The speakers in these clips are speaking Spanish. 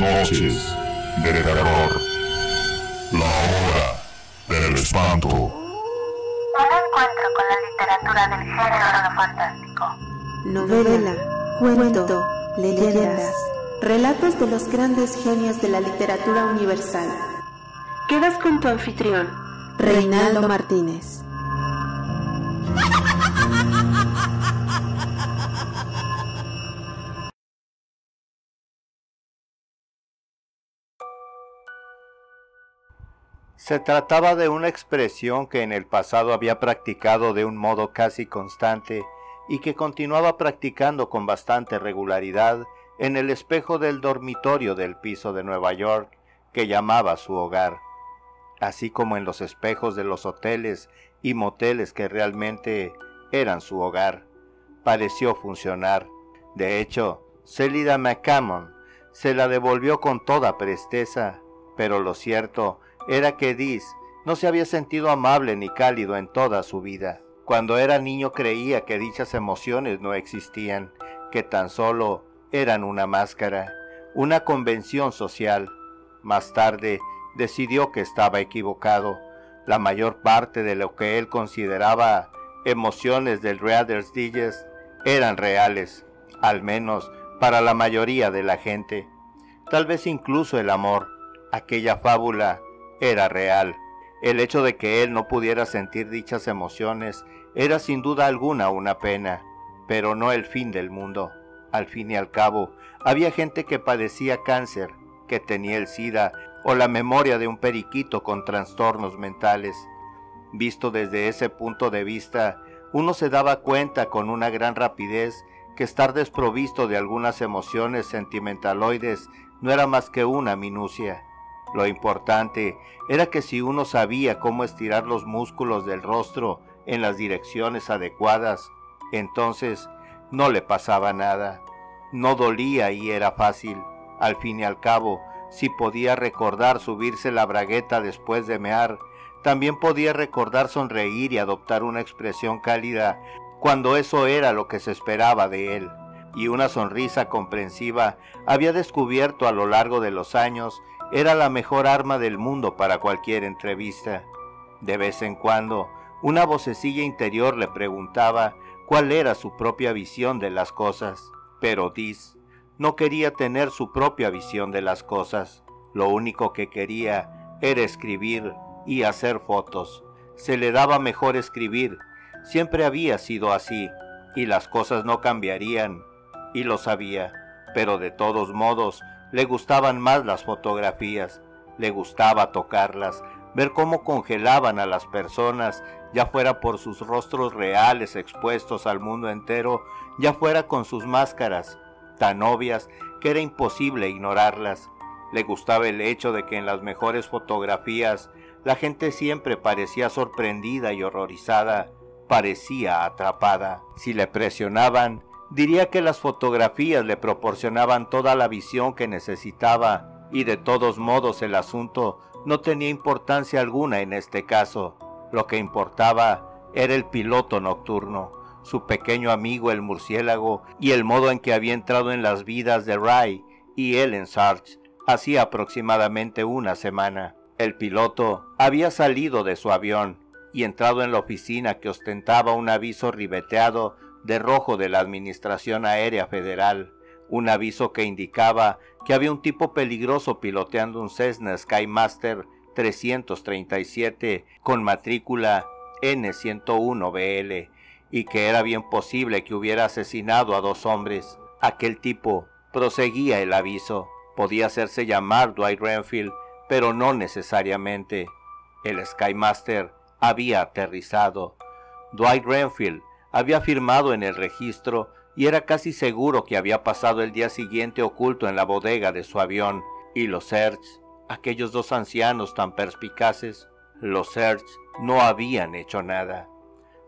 las noches de terror. La hora del espanto. Un encuentro con la literatura del género fantástico. Novela, cuento, leyendas, relatos de los grandes genios de la literatura universal. Quedas con tu anfitrión, Reinaldo Martínez. Se trataba de una expresión que en el pasado había practicado de un modo casi constante y que continuaba practicando con bastante regularidad en el espejo del dormitorio del piso de Nueva York que llamaba su hogar, así como en los espejos de los hoteles y moteles que realmente eran su hogar. Pareció funcionar. De hecho, Celida McCammon se la devolvió con toda presteza, pero lo cierto era que Diz no se había sentido amable ni cálido en toda su vida. Cuando era niño creía que dichas emociones no existían, que tan solo eran una máscara, una convención social. Más tarde decidió que estaba equivocado. La mayor parte de lo que él consideraba emociones del Reader's Digest eran reales, al menos para la mayoría de la gente. Tal vez incluso el amor, aquella fábula, era real. El hecho de que él no pudiera sentir dichas emociones era sin duda alguna una pena, pero no el fin del mundo. Al fin y al cabo, había gente que padecía cáncer, que tenía el SIDA o la memoria de un periquito con trastornos mentales. Visto desde ese punto de vista, uno se daba cuenta con una gran rapidez que estar desprovisto de algunas emociones sentimentaloides no era más que una minucia. Lo importante era que si uno sabía cómo estirar los músculos del rostro en las direcciones adecuadas, entonces no le pasaba nada. No dolía y era fácil. Al fin y al cabo, si podía recordar subirse la bragueta después de mear, también podía recordar sonreír y adoptar una expresión cálida cuando eso era lo que se esperaba de él. Y una sonrisa comprensiva había descubierto a lo largo de los años era la mejor arma del mundo para cualquier entrevista. De vez en cuando, una vocecilla interior le preguntaba cuál era su propia visión de las cosas, pero Diz no quería tener su propia visión de las cosas. Lo único que quería era escribir y hacer fotos. Se le daba mejor escribir, siempre había sido así, y las cosas no cambiarían, y lo sabía, pero de todos modos le gustaban más las fotografías, le gustaba tocarlas, ver cómo congelaban a las personas, ya fuera por sus rostros reales expuestos al mundo entero, ya fuera con sus máscaras, tan obvias que era imposible ignorarlas. Le gustaba el hecho de que en las mejores fotografías la gente siempre parecía sorprendida y horrorizada, parecía atrapada. Si le presionaban, Diría que las fotografías le proporcionaban toda la visión que necesitaba y de todos modos el asunto no tenía importancia alguna en este caso. Lo que importaba era el piloto nocturno, su pequeño amigo el murciélago y el modo en que había entrado en las vidas de Ray y Ellen Sarge hacía aproximadamente una semana. El piloto había salido de su avión y entrado en la oficina que ostentaba un aviso ribeteado de rojo de la Administración Aérea Federal, un aviso que indicaba que había un tipo peligroso piloteando un Cessna Skymaster 337 con matrícula N101BL y que era bien posible que hubiera asesinado a dos hombres. Aquel tipo proseguía el aviso. Podía hacerse llamar Dwight Renfield, pero no necesariamente. El Skymaster había aterrizado. Dwight Renfield había firmado en el registro y era casi seguro que había pasado el día siguiente oculto en la bodega de su avión, y los Serge, aquellos dos ancianos tan perspicaces, los Serge no habían hecho nada,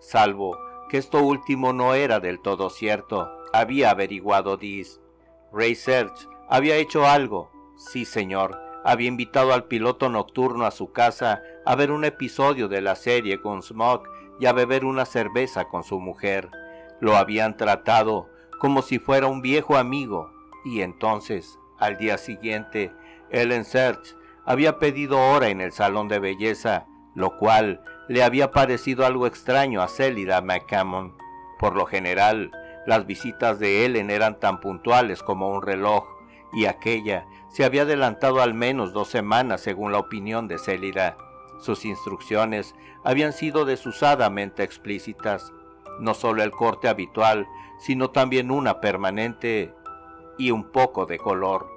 salvo que esto último no era del todo cierto, había averiguado Diz. Ray Serge había hecho algo, sí señor, había invitado al piloto nocturno a su casa a ver un episodio de la serie con Smoke y a beber una cerveza con su mujer. Lo habían tratado como si fuera un viejo amigo y entonces Al día siguiente, Ellen Search había pedido hora en el salón de belleza, lo cual le había parecido algo extraño a Célida McCammon. Por lo general, las visitas de Ellen eran tan puntuales como un reloj, y aquella se había adelantado al menos dos semanas según la opinión de Célida. Sus instrucciones habían sido desusadamente explícitas, no solo el corte habitual, sino también una permanente y un poco de color.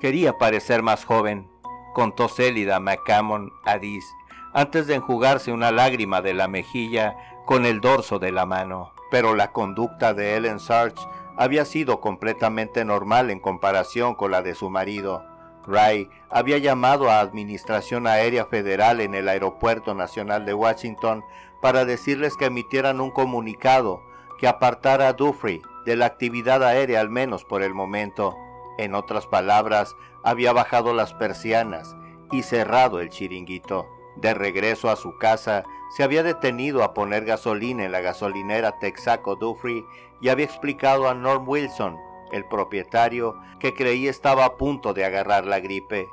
Quería parecer más joven, contó Célida McCammon a Diz, antes de enjugarse una lágrima de la mejilla con el dorso de la mano. Pero la conducta de Ellen Sarch había sido completamente normal en comparación con la de su marido. Ray había llamado a Administración Aérea Federal en el Aeropuerto Nacional de Washington para decirles que emitieran un comunicado que apartara a Dufry de la actividad aérea al menos por el momento. En otras palabras, había bajado las persianas y cerrado el chiringuito. De regreso a su casa, se había detenido a poner gasolina en la gasolinera Texaco Dufry y había explicado a Norm Wilson, el propietario, que creía estaba a punto de agarrar la gripe.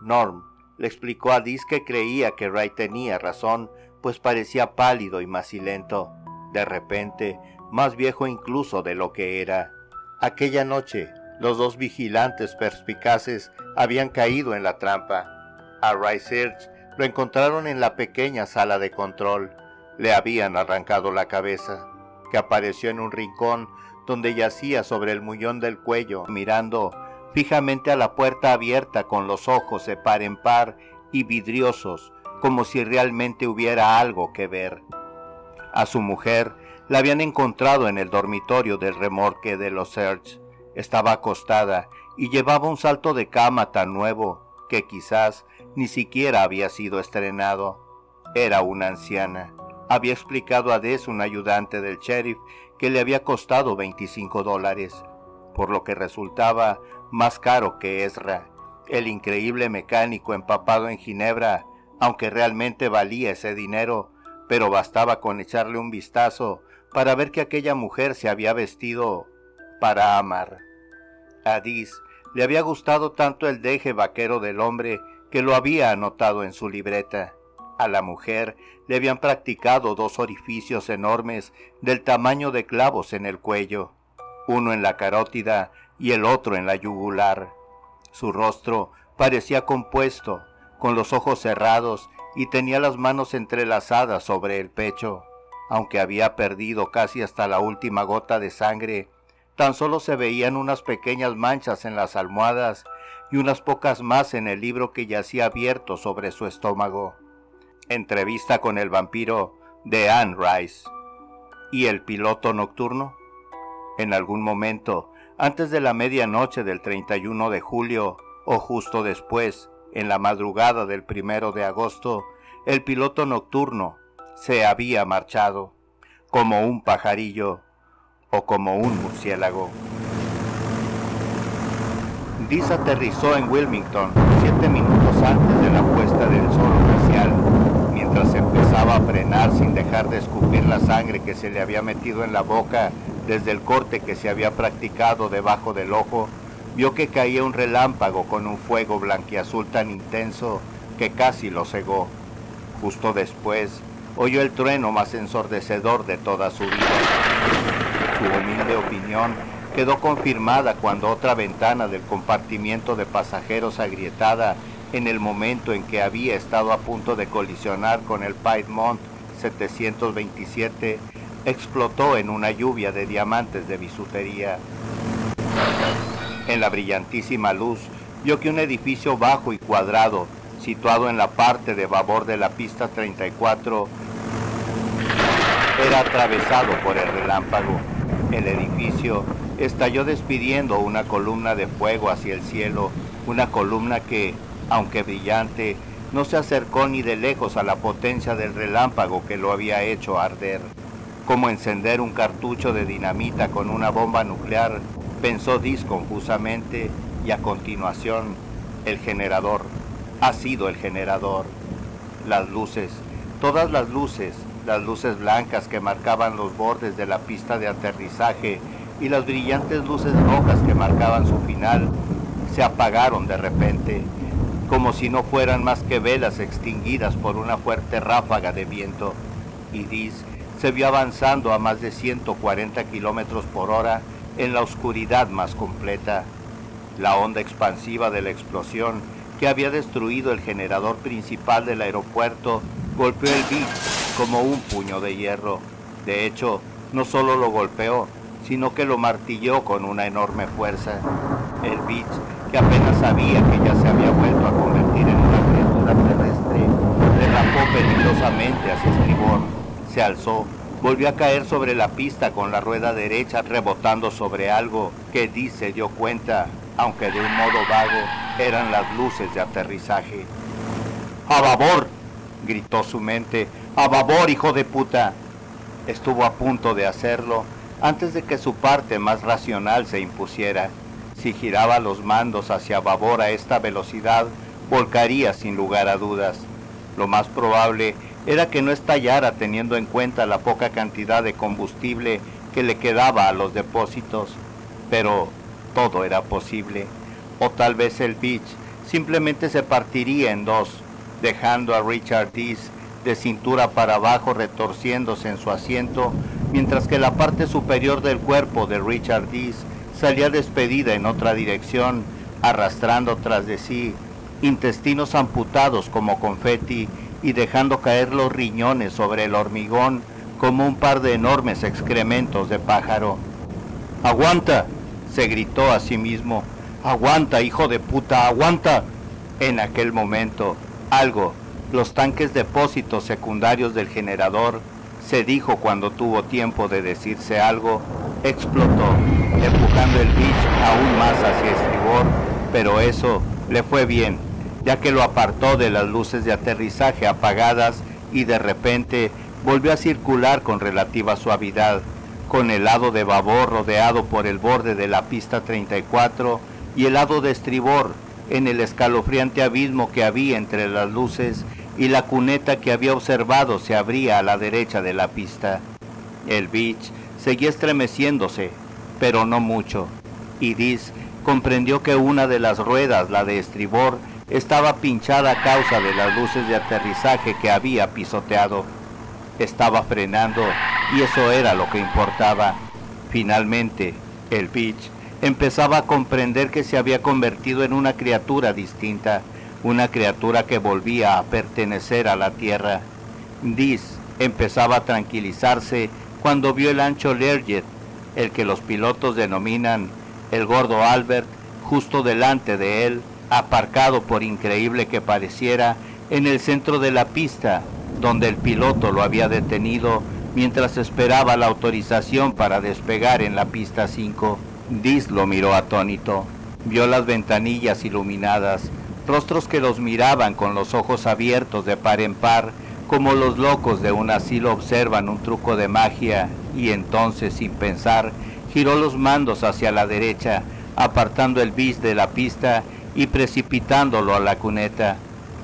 Norm le explicó a Diz que creía que Ray tenía razón, pues parecía pálido y macilento. De repente, más viejo incluso de lo que era. Aquella noche, los dos vigilantes perspicaces habían caído en la trampa. A Ray Search lo encontraron en la pequeña sala de control. Le habían arrancado la cabeza, que apareció en un rincón donde yacía sobre el mullón del cuello, mirando fijamente a la puerta abierta con los ojos de par en par y vidriosos, como si realmente hubiera algo que ver. A su mujer la habían encontrado en el dormitorio del remorque de los Search. Estaba acostada y llevaba un salto de cama tan nuevo que quizás ni siquiera había sido estrenado. Era una anciana. Había explicado a Des, un ayudante del sheriff, que le había costado 25 dólares, por lo que resultaba más caro que Ezra, el increíble mecánico empapado en Ginebra, aunque realmente valía ese dinero, pero bastaba con echarle un vistazo para ver que aquella mujer se había vestido para amar. A le había gustado tanto el deje vaquero del hombre que lo había anotado en su libreta. A la mujer le habían practicado dos orificios enormes del tamaño de clavos en el cuello, uno en la carótida y el otro en la yugular. Su rostro parecía compuesto, con los ojos cerrados y tenía las manos entrelazadas sobre el pecho. Aunque había perdido casi hasta la última gota de sangre, tan solo se veían unas pequeñas manchas en las almohadas y unas pocas más en el libro que yacía abierto sobre su estómago. Entrevista con el vampiro de Anne Rice. ¿Y el piloto nocturno? En algún momento, antes de la medianoche del 31 de julio, o justo después, en la madrugada del primero de agosto, el piloto nocturno se había marchado, como un pajarillo o como un murciélago. Diz aterrizó en Wilmington siete minutos antes de la puesta del sol mientras empezaba a frenar sin dejar de escupir la sangre que se le había metido en la boca desde el corte que se había practicado debajo del ojo, vio que caía un relámpago con un fuego blanquiazul tan intenso que casi lo cegó. Justo después, oyó el trueno más ensordecedor de toda su vida. Su humilde opinión quedó confirmada cuando otra ventana del compartimiento de pasajeros agrietada en el momento en que había estado a punto de colisionar con el Piedmont 727 explotó en una lluvia de diamantes de bisutería. En la brillantísima luz vio que un edificio bajo y cuadrado situado en la parte de babor de la pista 34, era atravesado por el relámpago. El edificio estalló despidiendo una columna de fuego hacia el cielo, una columna que, aunque brillante, no se acercó ni de lejos a la potencia del relámpago que lo había hecho arder. Como encender un cartucho de dinamita con una bomba nuclear, pensó Dis confusamente y a continuación el generador ha sido el generador. Las luces, todas las luces, las luces blancas que marcaban los bordes de la pista de aterrizaje y las brillantes luces rojas que marcaban su final, se apagaron de repente, como si no fueran más que velas extinguidas por una fuerte ráfaga de viento. Diz se vio avanzando a más de 140 kilómetros por hora en la oscuridad más completa. La onda expansiva de la explosión que había destruido el generador principal del aeropuerto golpeó el beach como un puño de hierro. De hecho, no solo lo golpeó, sino que lo martilló con una enorme fuerza. El beach, que apenas sabía que ya se había vuelto a convertir en una criatura terrestre, derrapó peligrosamente hacia estribor, se alzó, volvió a caer sobre la pista con la rueda derecha rebotando sobre algo que Diz se dio cuenta aunque de un modo vago, eran las luces de aterrizaje. ¡A babor! gritó su mente. ¡A babor, hijo de puta! Estuvo a punto de hacerlo antes de que su parte más racional se impusiera. Si giraba los mandos hacia babor a esta velocidad, volcaría sin lugar a dudas. Lo más probable era que no estallara teniendo en cuenta la poca cantidad de combustible que le quedaba a los depósitos. Pero todo era posible. O tal vez el beach simplemente se partiría en dos, dejando a Richard Dees de cintura para abajo retorciéndose en su asiento, mientras que la parte superior del cuerpo de Richard Dees salía despedida en otra dirección, arrastrando tras de sí intestinos amputados como confeti y dejando caer los riñones sobre el hormigón como un par de enormes excrementos de pájaro. ¡Aguanta! se gritó a sí mismo, aguanta, hijo de puta, aguanta. En aquel momento, algo, los tanques depósitos secundarios del generador, se dijo cuando tuvo tiempo de decirse algo, explotó, empujando el bicho aún más hacia estribor, pero eso le fue bien, ya que lo apartó de las luces de aterrizaje apagadas y de repente volvió a circular con relativa suavidad con el lado de babor rodeado por el borde de la pista 34 y el lado de estribor en el escalofriante abismo que había entre las luces y la cuneta que había observado se abría a la derecha de la pista. El beach seguía estremeciéndose, pero no mucho, y Diz comprendió que una de las ruedas, la de estribor, estaba pinchada a causa de las luces de aterrizaje que había pisoteado. Estaba frenando y eso era lo que importaba. Finalmente, el Beach empezaba a comprender que se había convertido en una criatura distinta, una criatura que volvía a pertenecer a la Tierra. Diz empezaba a tranquilizarse cuando vio el ancho Learjet, el que los pilotos denominan el gordo Albert, justo delante de él, aparcado por increíble que pareciera, en el centro de la pista, donde el piloto lo había detenido mientras esperaba la autorización para despegar en la pista 5. Diz lo miró atónito. Vio las ventanillas iluminadas, rostros que los miraban con los ojos abiertos de par en par, como los locos de un asilo observan un truco de magia, y entonces, sin pensar, giró los mandos hacia la derecha, apartando el bis de la pista y precipitándolo a la cuneta.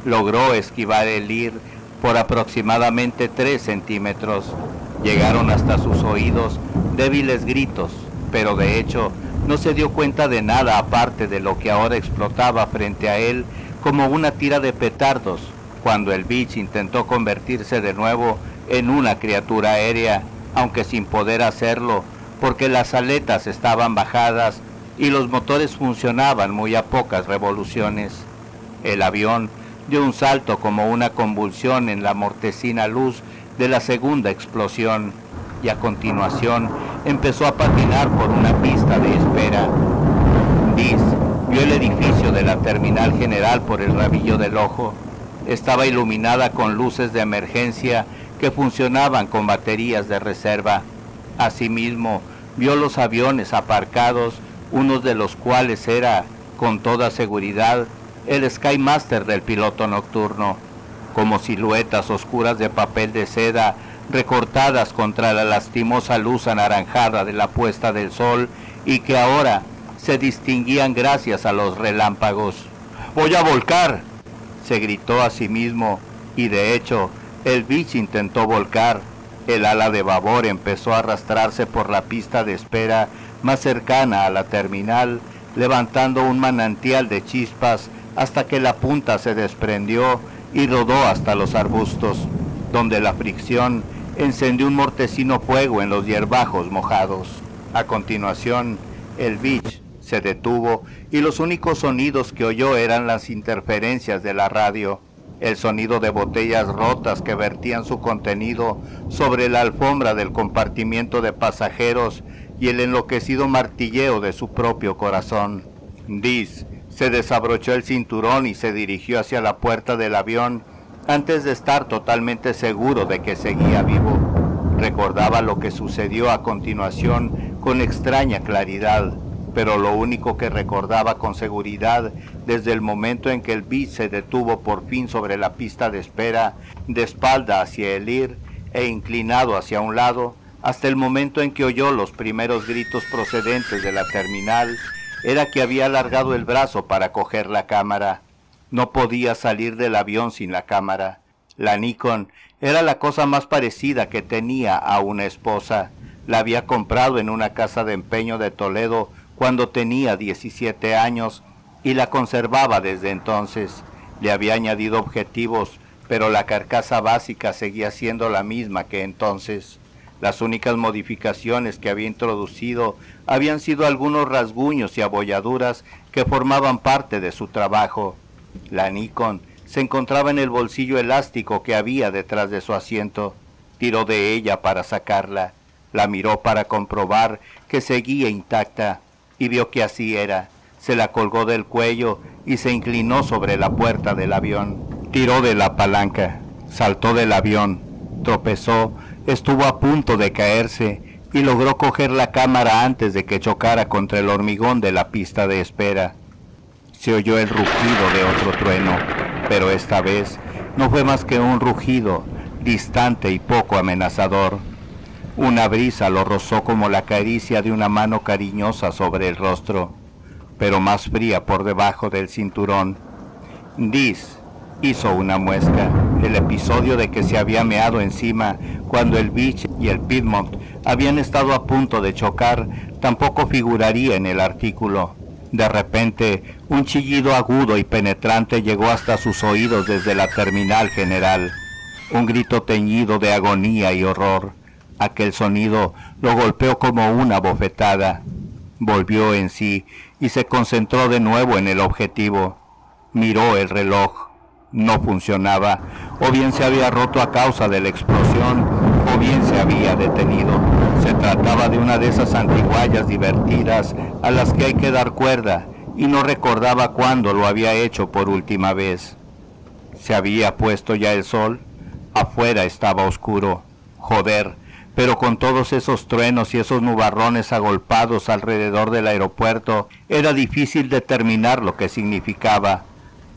Logró esquivar el ir por aproximadamente tres centímetros. Llegaron hasta sus oídos débiles gritos, pero de hecho no se dio cuenta de nada aparte de lo que ahora explotaba frente a él como una tira de petardos, cuando el Beach intentó convertirse de nuevo en una criatura aérea, aunque sin poder hacerlo, porque las aletas estaban bajadas y los motores funcionaban muy a pocas revoluciones. El avión dio un salto como una convulsión en la mortecina luz de la segunda explosión y a continuación empezó a patinar por una pista de espera. Diz vio el edificio de la terminal general por el rabillo del ojo. Estaba iluminada con luces de emergencia que funcionaban con baterías de reserva. Asimismo, vio los aviones aparcados, uno de los cuales era, con toda seguridad, el Skymaster del piloto nocturno, como siluetas oscuras de papel de seda recortadas contra la lastimosa luz anaranjada de la puesta del sol y que ahora se distinguían gracias a los relámpagos. Voy a volcar, se gritó a sí mismo, y de hecho el bicho intentó volcar. El ala de babor empezó a arrastrarse por la pista de espera más cercana a la terminal levantando un manantial de chispas hasta que la punta se desprendió y rodó hasta los arbustos, donde la fricción encendió un mortecino fuego en los hierbajos mojados. A continuación, el beach se detuvo y los únicos sonidos que oyó eran las interferencias de la radio, el sonido de botellas rotas que vertían su contenido sobre la alfombra del compartimiento de pasajeros y el enloquecido martilleo de su propio corazón. Diz se desabrochó el cinturón y se dirigió hacia la puerta del avión antes de estar totalmente seguro de que seguía vivo. Recordaba lo que sucedió a continuación con extraña claridad, pero lo único que recordaba con seguridad desde el momento en que el bis se detuvo por fin sobre la pista de espera, de espalda hacia el ir e inclinado hacia un lado, hasta el momento en que oyó los primeros gritos procedentes de la terminal era que había alargado el brazo para coger la cámara. No podía salir del avión sin la cámara. La Nikon era la cosa más parecida que tenía a una esposa. La había comprado en una casa de empeño de Toledo cuando tenía 17 años y la conservaba desde entonces. Le había añadido objetivos, pero la carcasa básica seguía siendo la misma que entonces. Las únicas modificaciones que había introducido habían sido algunos rasguños y abolladuras que formaban parte de su trabajo. La Nikon se encontraba en el bolsillo elástico que había detrás de su asiento. Tiró de ella para sacarla. La miró para comprobar que seguía intacta y vio que así era. Se la colgó del cuello y se inclinó sobre la puerta del avión. Tiró de la palanca, saltó del avión, tropezó, estuvo a punto de caerse y logró coger la cámara antes de que chocara contra el hormigón de la pista de espera. Se oyó el rugido de otro trueno, pero esta vez no fue más que un rugido distante y poco amenazador. Una brisa lo rozó como la caricia de una mano cariñosa sobre el rostro, pero más fría por debajo del cinturón. Dis hizo una muesca, el episodio de que se había meado encima cuando el Beach y el Piedmont habían estado a punto de chocar tampoco figuraría en el artículo. De repente, un chillido agudo y penetrante llegó hasta sus oídos desde la terminal general. Un grito teñido de agonía y horror. Aquel sonido lo golpeó como una bofetada. Volvió en sí y se concentró de nuevo en el objetivo. Miró el reloj no funcionaba, o bien se había roto a causa de la explosión, o bien se había detenido. Se trataba de una de esas antiguallas divertidas a las que hay que dar cuerda, y no recordaba cuándo lo había hecho por última vez. Se había puesto ya el sol, afuera estaba oscuro. Joder, pero con todos esos truenos y esos nubarrones agolpados alrededor del aeropuerto, era difícil determinar lo que significaba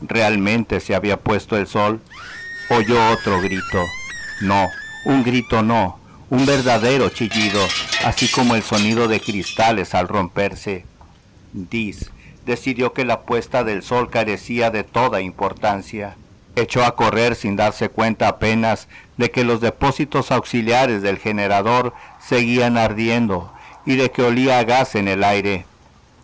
realmente se había puesto el sol, oyó otro grito. No, un grito no, un verdadero chillido, así como el sonido de cristales al romperse. Diz decidió que la puesta del sol carecía de toda importancia. Echó a correr sin darse cuenta apenas de que los depósitos auxiliares del generador seguían ardiendo y de que olía a gas en el aire.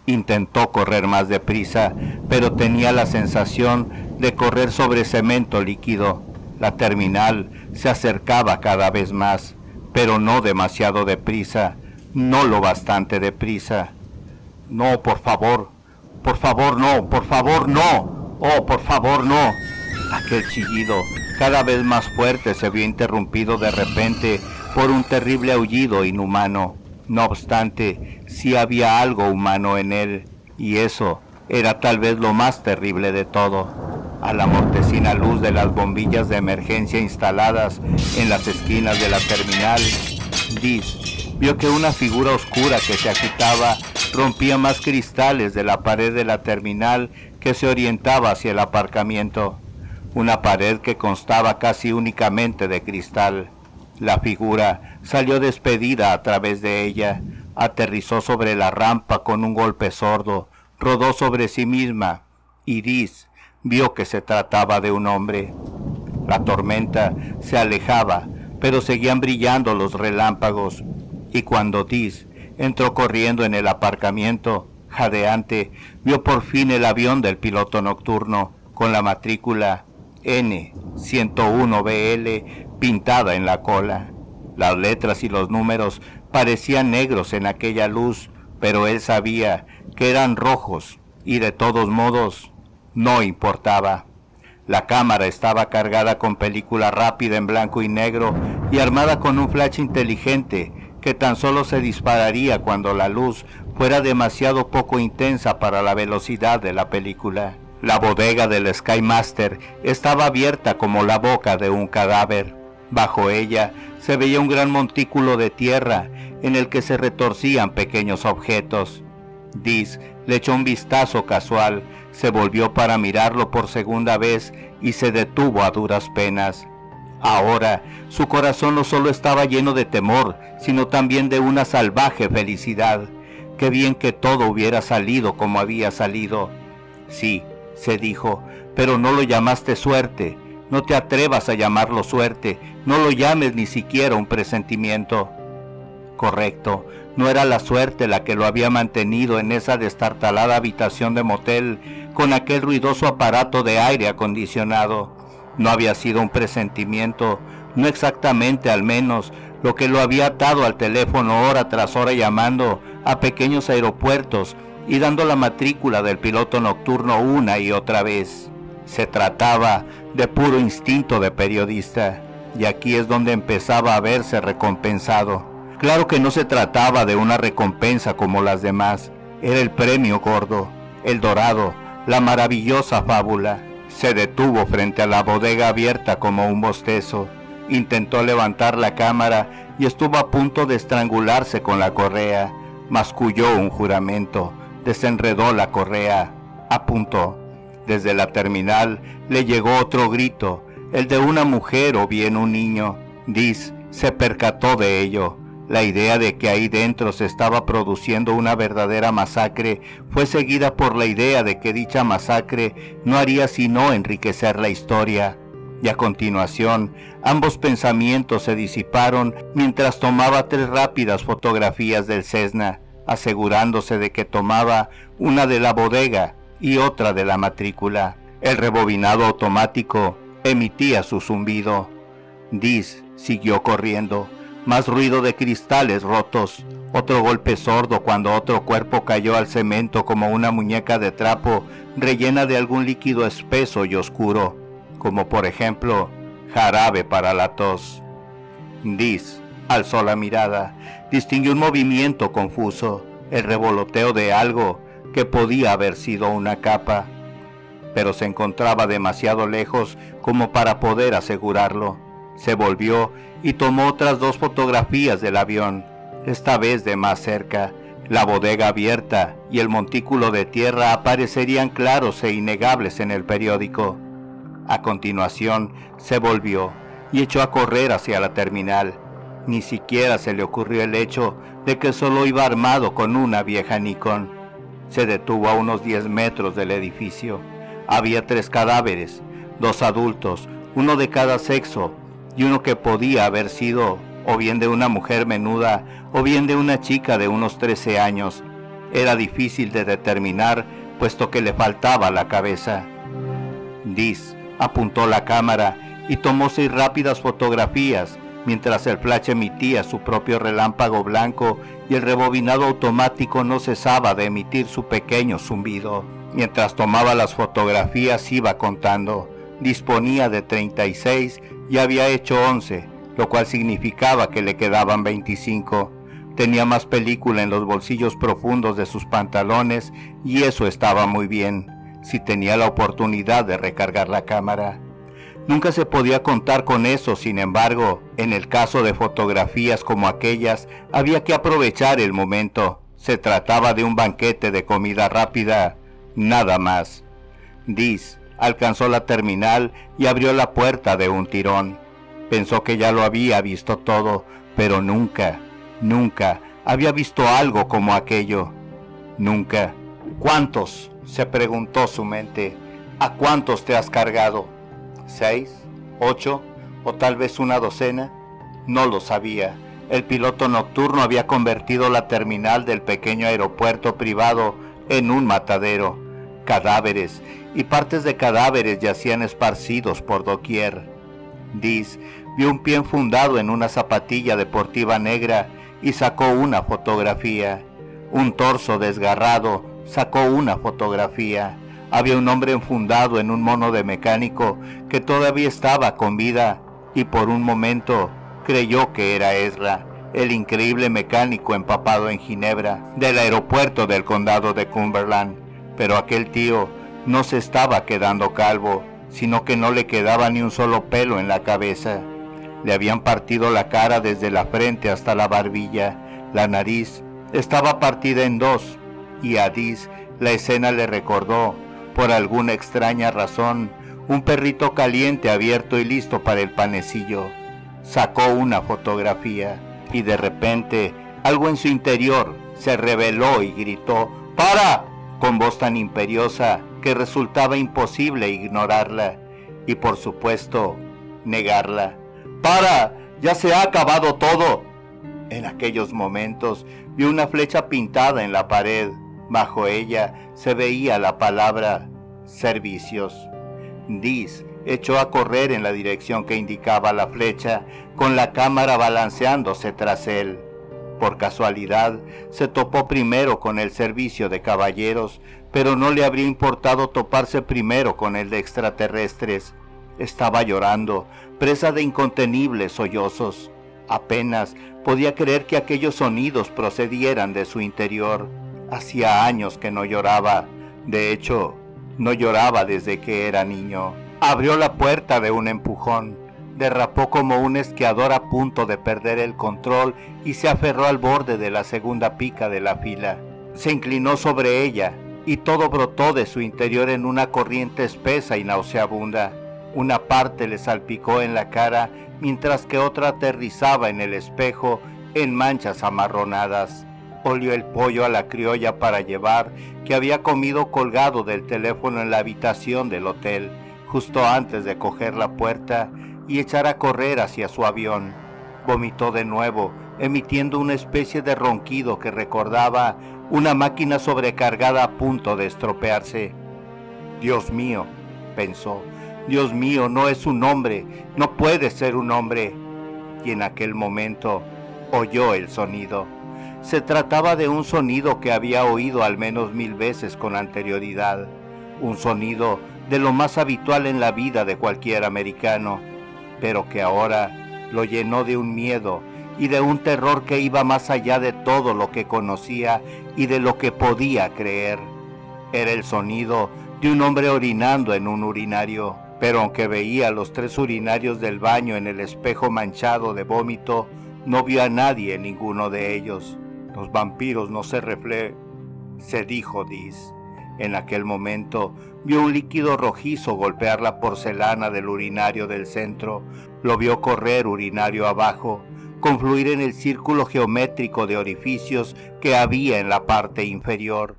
Intentó correr más deprisa, pero tenía la sensación de correr sobre cemento líquido. La terminal se acercaba cada vez más, pero no demasiado deprisa, no lo bastante deprisa. No, por favor, por favor no, por favor no, oh, por favor no. Aquel chillido, cada vez más fuerte, se vio interrumpido de repente por un terrible aullido inhumano. No obstante, sí había algo humano en él, y eso era tal vez lo más terrible de todo. A la mortecina luz de las bombillas de emergencia instaladas en las esquinas de la terminal, Diz vio que una figura oscura que se agitaba rompía más cristales de la pared de la terminal que se orientaba hacia el aparcamiento. Una pared que constaba casi únicamente de cristal. La figura salió despedida a través de ella, aterrizó sobre la rampa con un golpe sordo, rodó sobre sí misma, Diz vio que se trataba de un hombre. La tormenta se alejaba, pero seguían brillando los relámpagos, y cuando Diz entró corriendo en el aparcamiento, Jadeante, vio por fin el avión del piloto nocturno con la matrícula N101BL pintada en la cola. Las letras y los números parecían negros en aquella luz, pero él sabía que eran rojos y de todos modos no importaba. La cámara estaba cargada con película rápida en blanco y negro y armada con un flash inteligente que tan solo se dispararía cuando la luz fuera demasiado poco intensa para la velocidad de la película. La bodega del Skymaster estaba abierta como la boca de un cadáver. Bajo ella se veía un gran montículo de tierra en el que se retorcían pequeños objetos. Diz le echó un vistazo casual, se volvió para mirarlo por segunda vez y se detuvo a duras penas. Ahora su corazón no solo estaba lleno de temor, sino también de una salvaje felicidad. Qué bien que todo hubiera salido como había salido. Sí, se dijo, pero no lo llamaste suerte. No te atrevas a llamarlo suerte, no lo llames ni siquiera un presentimiento. Correcto, no era la suerte la que lo había mantenido en esa destartalada habitación de motel con aquel ruidoso aparato de aire acondicionado. No había sido un presentimiento, no exactamente al menos, lo que lo había atado al teléfono hora tras hora llamando a pequeños aeropuertos y dando la matrícula del piloto nocturno una y otra vez. Se trataba de puro instinto de periodista, y aquí es donde empezaba a verse recompensado. Claro que no se trataba de una recompensa como las demás, era el premio gordo, el dorado, la maravillosa fábula. Se detuvo frente a la bodega abierta como un bostezo, intentó levantar la cámara y estuvo a punto de estrangularse con la correa, masculló un juramento, desenredó la correa, apuntó. Desde la terminal le llegó otro grito, el de una mujer o bien un niño. Diz se percató de ello. La idea de que ahí dentro se estaba produciendo una verdadera masacre fue seguida por la idea de que dicha masacre no haría sino enriquecer la historia. Y a continuación, ambos pensamientos se disiparon mientras tomaba tres rápidas fotografías del Cessna asegurándose de que tomaba una de la bodega y otra de la matrícula. El rebobinado automático emitía su zumbido. Diz siguió corriendo. Más ruido de cristales rotos. Otro golpe sordo cuando otro cuerpo cayó al cemento como una muñeca de trapo rellena de algún líquido espeso y oscuro, como por ejemplo jarabe para la tos. Diz alzó la mirada distinguió un movimiento confuso, el revoloteo de algo que podía haber sido una capa, pero se encontraba demasiado lejos como para poder asegurarlo. Se volvió y tomó otras dos fotografías del avión, esta vez de más cerca. La bodega abierta y el montículo de tierra aparecerían claros e innegables en el periódico. A continuación, se volvió y echó a correr hacia la terminal. Ni siquiera se le ocurrió el hecho de que solo iba armado con una vieja Nikon. Se detuvo a unos 10 metros del edificio. Había tres cadáveres, dos adultos, uno de cada sexo, y uno que podía haber sido o bien de una mujer menuda o bien de una chica de unos 13 años. Era difícil de determinar, puesto que le faltaba la cabeza. Diz apuntó la cámara y tomó seis rápidas fotografías mientras el flash emitía su propio relámpago blanco y el rebobinado automático no cesaba de emitir su pequeño zumbido. Mientras tomaba las fotografías iba contando. Disponía de 36 y había hecho 11, lo cual significaba que le quedaban 25. Tenía más película en los bolsillos profundos de sus pantalones y eso estaba muy bien, si tenía la oportunidad de recargar la cámara. Nunca se podía contar con eso, sin embargo, en el caso de fotografías como aquellas, había que aprovechar el momento. Se trataba de un banquete de comida rápida, nada más. Diz alcanzó la terminal y abrió la puerta de un tirón. Pensó que ya lo había visto todo, pero nunca, nunca había visto algo como aquello. Nunca. ¿Cuántos? se preguntó su mente. ¿A cuántos te has cargado? Seis, ocho o tal vez una docena? No lo sabía. El piloto nocturno había convertido la terminal del pequeño aeropuerto privado en un matadero. Cadáveres y partes de cadáveres yacían esparcidos por doquier. Diz vio un pie enfundado en una zapatilla deportiva negra y sacó una fotografía. Un torso desgarrado sacó una fotografía. Había un hombre enfundado en un mono de mecánico que todavía estaba con vida y por un momento creyó que era Ezra, el increíble mecánico empapado en Ginebra del aeropuerto del condado de Cumberland. Pero aquel tío no se estaba quedando calvo, sino que no le quedaba ni un solo pelo en la cabeza. Le habían partido la cara desde la frente hasta la barbilla, la nariz estaba partida en dos, y a la escena le recordó, por alguna extraña razón, un perrito caliente abierto y listo para el panecillo. Sacó una fotografía y de repente algo en su interior se reveló y gritó ¡Para! con voz tan imperiosa que resultaba imposible ignorarla y por supuesto negarla. ¡Para! ¡Ya se ha acabado todo! En aquellos momentos vi una flecha pintada en la pared. Bajo ella se veía la palabra servicios. Diz echó a correr en la dirección que indicaba la flecha, con la cámara balanceándose tras él. Por casualidad, se topó primero con el servicio de caballeros, pero no le habría importado toparse primero con el de extraterrestres. Estaba llorando, presa de incontenibles sollozos. Apenas podía creer que aquellos sonidos procedieran de su interior. Hacía años que no lloraba. De hecho, no lloraba desde que era niño. Abrió la puerta de un empujón, derrapó como un esquiador a punto de perder el control y se aferró al borde de la segunda pica de la fila. Se inclinó sobre ella y todo brotó de su interior en una corriente espesa y nauseabunda. Una parte le salpicó en la cara mientras que otra aterrizaba en el espejo en manchas amarronadas. Olió el pollo a la criolla para llevar que había comido colgado del teléfono en la habitación del hotel, justo antes de coger la puerta y echar a correr hacia su avión. Vomitó de nuevo, emitiendo una especie de ronquido que recordaba una máquina sobrecargada a punto de estropearse. Dios mío, pensó, Dios mío, no es un hombre, no puede ser un hombre. Y en aquel momento oyó el sonido. Se trataba de un sonido que había oído al menos mil veces con anterioridad, un sonido de lo más habitual en la vida de cualquier americano, pero que ahora lo llenó de un miedo y de un terror que iba más allá de todo lo que conocía y de lo que podía creer. Era el sonido de un hombre orinando en un urinario, pero aunque veía los tres urinarios del baño en el espejo manchado de vómito, no vio a nadie en ninguno de ellos. Los vampiros no se reflejan, se dijo Diz. En aquel momento vio un líquido rojizo golpear la porcelana del urinario del centro, lo vio correr urinario abajo, confluir en el círculo geométrico de orificios que había en la parte inferior.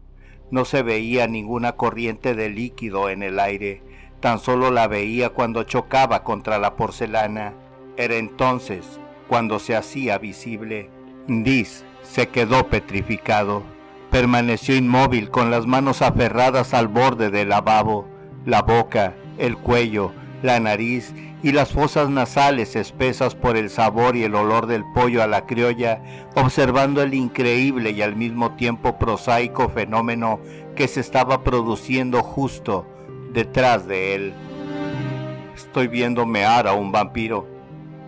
No se veía ninguna corriente de líquido en el aire, tan solo la veía cuando chocaba contra la porcelana. Era entonces cuando se hacía visible. Diz se quedó petrificado. Permaneció inmóvil con las manos aferradas al borde del lavabo, la boca, el cuello, la nariz y las fosas nasales espesas por el sabor y el olor del pollo a la criolla, observando el increíble y al mismo tiempo prosaico fenómeno que se estaba produciendo justo detrás de él. Estoy viendo mear a un vampiro,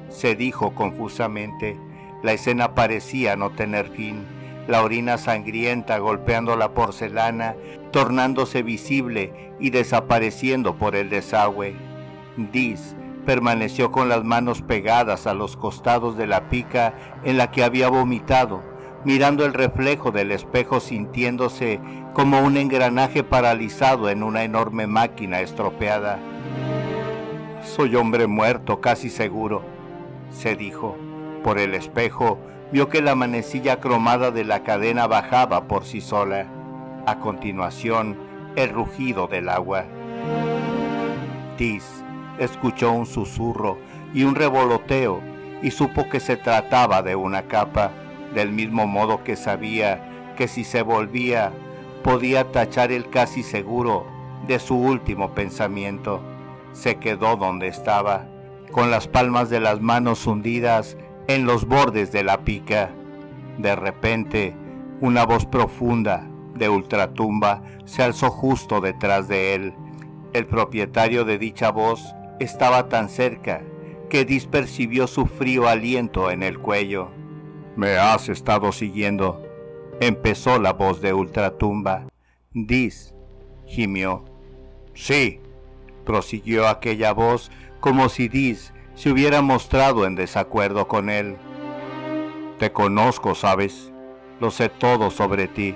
se dijo confusamente. La escena parecía no tener fin, la orina sangrienta golpeando la porcelana, tornándose visible y desapareciendo por el desagüe. Diz permaneció con las manos pegadas a los costados de la pica en la que había vomitado, mirando el reflejo del espejo sintiéndose como un engranaje paralizado en una enorme máquina estropeada. Soy hombre muerto, casi seguro, se dijo. Por el espejo vio que la manecilla cromada de la cadena bajaba por sí sola. A continuación, el rugido del agua. Tis escuchó un susurro y un revoloteo y supo que se trataba de una capa, del mismo modo que sabía que si se volvía podía tachar el casi seguro de su último pensamiento. Se quedó donde estaba, con las palmas de las manos hundidas en los bordes de la pica. De repente, una voz profunda de ultratumba se alzó justo detrás de él. El propietario de dicha voz estaba tan cerca que Dis percibió su frío aliento en el cuello. Me has estado siguiendo, empezó la voz de ultratumba. Dis, gimió. Sí, prosiguió aquella voz como si Dis se hubiera mostrado en desacuerdo con él. Te conozco, sabes, lo sé todo sobre ti,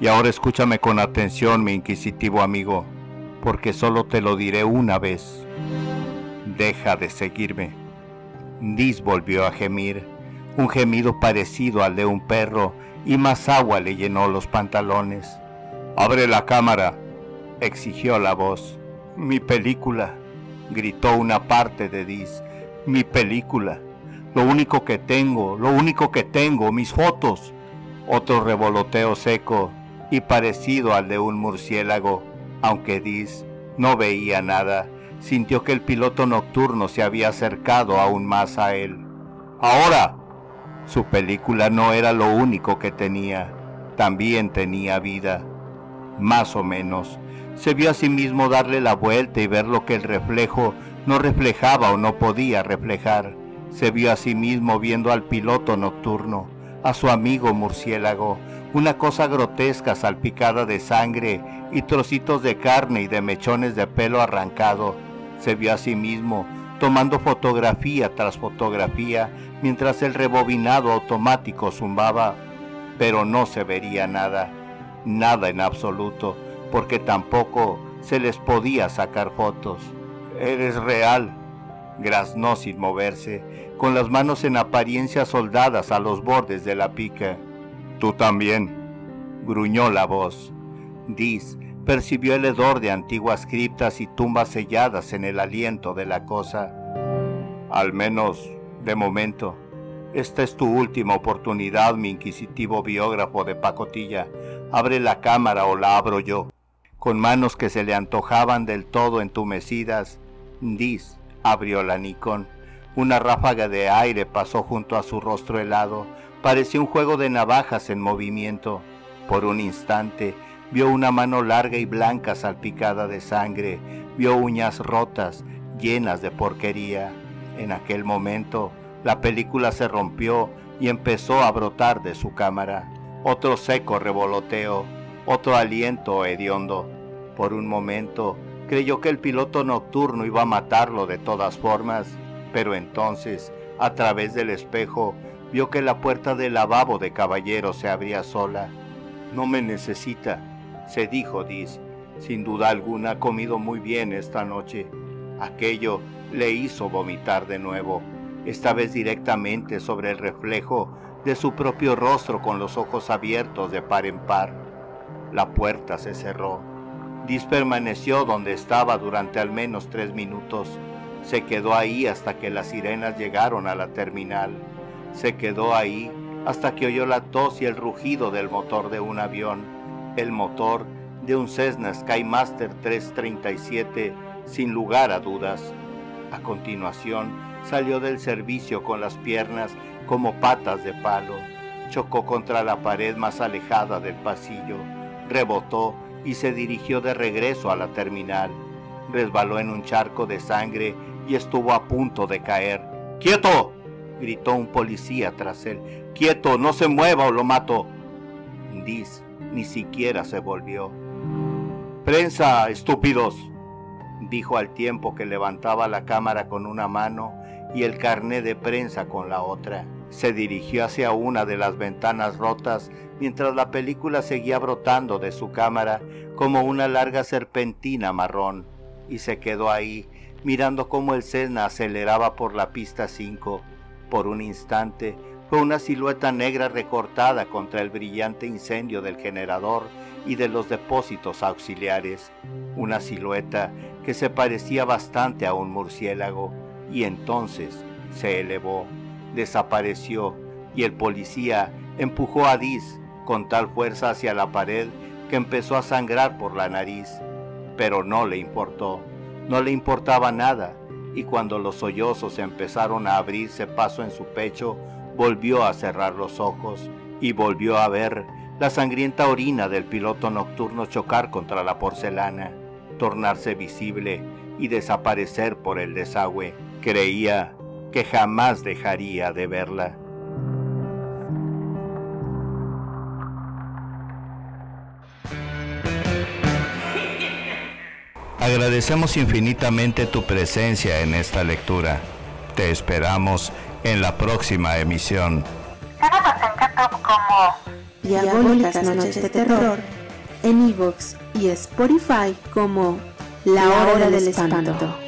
y ahora escúchame con atención, mi inquisitivo amigo, porque solo te lo diré una vez. Deja de seguirme. Dis volvió a gemir, un gemido parecido al de un perro, y más agua le llenó los pantalones. Abre la cámara, exigió la voz. Mi película, gritó una parte de Dis. Mi película. Lo único que tengo, lo único que tengo, mis fotos. Otro revoloteo seco y parecido al de un murciélago, aunque Dis no veía nada, sintió que el piloto nocturno se había acercado aún más a él. Ahora, su película no era lo único que tenía, también tenía vida, más o menos. Se vio a sí mismo darle la vuelta y ver lo que el reflejo no reflejaba o no podía reflejar. Se vio a sí mismo viendo al piloto nocturno, a su amigo murciélago, una cosa grotesca salpicada de sangre y trocitos de carne y de mechones de pelo arrancado. Se vio a sí mismo tomando fotografía tras fotografía mientras el rebobinado automático zumbaba, pero no se vería nada, nada en absoluto, porque tampoco se les podía sacar fotos. Eres real, graznó sin moverse, con las manos en apariencia soldadas a los bordes de la pica. Tú también, gruñó la voz. Dis percibió el hedor de antiguas criptas y tumbas selladas en el aliento de la cosa. Al menos, de momento, esta es tu última oportunidad, mi inquisitivo biógrafo de pacotilla. Abre la cámara o la abro yo. Con manos que se le antojaban del todo entumecidas, Dis abrió la Nikon. Una ráfaga de aire pasó junto a su rostro helado. Parecía un juego de navajas en movimiento. Por un instante vio una mano larga y blanca salpicada de sangre. Vio uñas rotas, llenas de porquería. En aquel momento, la película se rompió y empezó a brotar de su cámara. Otro seco revoloteo, otro aliento hediondo. Por un momento creyó que el piloto nocturno iba a matarlo de todas formas, pero entonces, a través del espejo, vio que la puerta del lavabo de caballero se abría sola. No me necesita, se dijo Dis. Sin duda alguna ha comido muy bien esta noche. Aquello le hizo vomitar de nuevo, esta vez directamente sobre el reflejo de su propio rostro con los ojos abiertos de par en par. La puerta se cerró. Dis permaneció donde estaba durante al menos tres minutos. Se quedó ahí hasta que las sirenas llegaron a la terminal. Se quedó ahí hasta que oyó la tos y el rugido del motor de un avión, el motor de un Cessna Skymaster 337, sin lugar a dudas. A continuación, salió del servicio con las piernas como patas de palo. Chocó contra la pared más alejada del pasillo, rebotó y se dirigió de regreso a la terminal. Resbaló en un charco de sangre y estuvo a punto de caer. ¡Quieto! gritó un policía tras él. ¡Quieto! ¡No se mueva o lo mato! Dis ni siquiera se volvió. ¡Prensa, estúpidos! dijo al tiempo que levantaba la cámara con una mano y el carné de prensa con la otra. Se dirigió hacia una de las ventanas rotas mientras la película seguía brotando de su cámara como una larga serpentina marrón y se quedó ahí mirando cómo el Cessna aceleraba por la pista 5. Por un instante fue una silueta negra recortada contra el brillante incendio del generador y de los depósitos auxiliares, una silueta que se parecía bastante a un murciélago, y entonces se elevó, desapareció, y el policía empujó a Dis con tal fuerza hacia la pared que empezó a sangrar por la nariz, pero no le importó, no le importaba nada, y cuando los sollozos empezaron a abrirse paso en su pecho, volvió a cerrar los ojos y volvió a ver la sangrienta orina del piloto nocturno chocar contra la porcelana, tornarse visible y desaparecer por el desagüe. Creía que jamás dejaría de verla. Agradecemos infinitamente tu presencia en esta lectura. Te esperamos en la próxima emisión. Síguenos en YouTube como Diabólicas Noches de Terror, en Evox y Spotify como La Hora del Espanto.